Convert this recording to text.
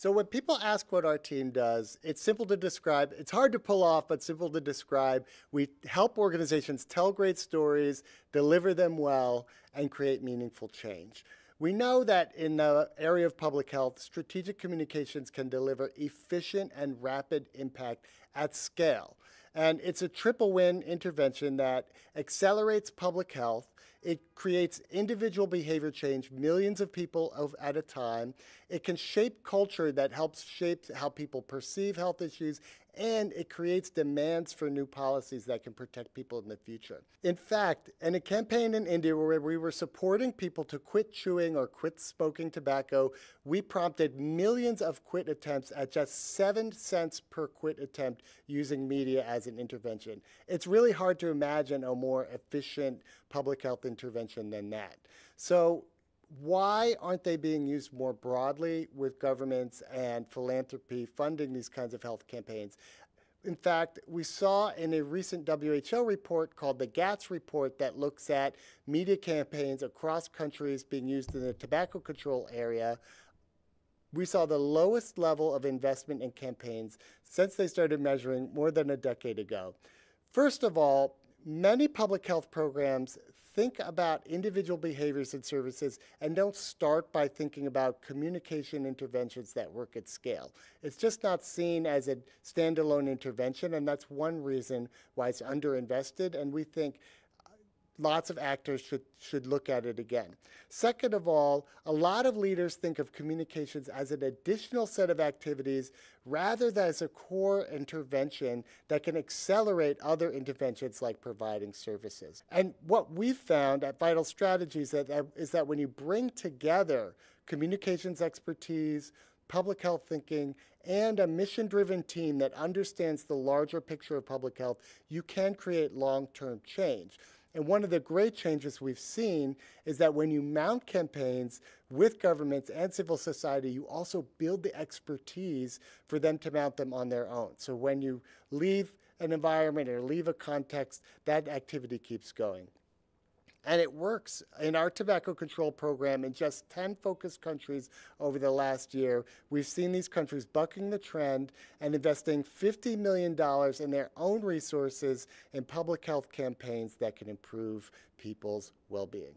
So when people ask what our team does, it's simple to describe. It's hard to pull off, but simple to describe. We help organizations tell great stories, deliver them well, and create meaningful change. We know that in the area of public health, strategic communications can deliver efficient and rapid impact at scale. And it's a triple win intervention that accelerates public health, it creates individual behavior change, millions of people at a time. It can shape culture that helps shape how people perceive health issues, and it creates demands for new policies that can protect people in the future. In fact, in a campaign in India where we were supporting people to quit chewing or quit smoking tobacco, we prompted millions of quit attempts at just seven cents per quit attempt using media as an intervention. It's really hard to imagine a more efficient public health intervention than that. So why aren't they being used more broadly with governments and philanthropy funding these kinds of health campaigns? In fact, we saw in a recent WHO report called the GATS report that looks at media campaigns across countries being used in the tobacco control area. We saw the lowest level of investment in campaigns since they started measuring more than a decade ago. First of all, many public health programs think about individual behaviors and services and don't start by thinking about communication interventions that work at scale. It's just not seen as a standalone intervention, and that's one reason why it's underinvested. And we think lots of actors should, should look at it again. Second of all, a lot of leaders think of communications as an additional set of activities rather than as a core intervention that can accelerate other interventions like providing services. And what we've found at Vital Strategies that, is that when you bring together communications expertise, public health thinking, and a mission driven team that understands the larger picture of public health, you can create long term change. And one of the great changes we've seen is that when you mount campaigns with governments and civil society, you also build the expertise for them to mount them on their own. So when you leave an environment or leave a context, that activity keeps going. And it works in our tobacco control program in just 10 focused countries over the last year. We've seen these countries bucking the trend and investing $50 million in their own resources in public health campaigns that can improve people's well being.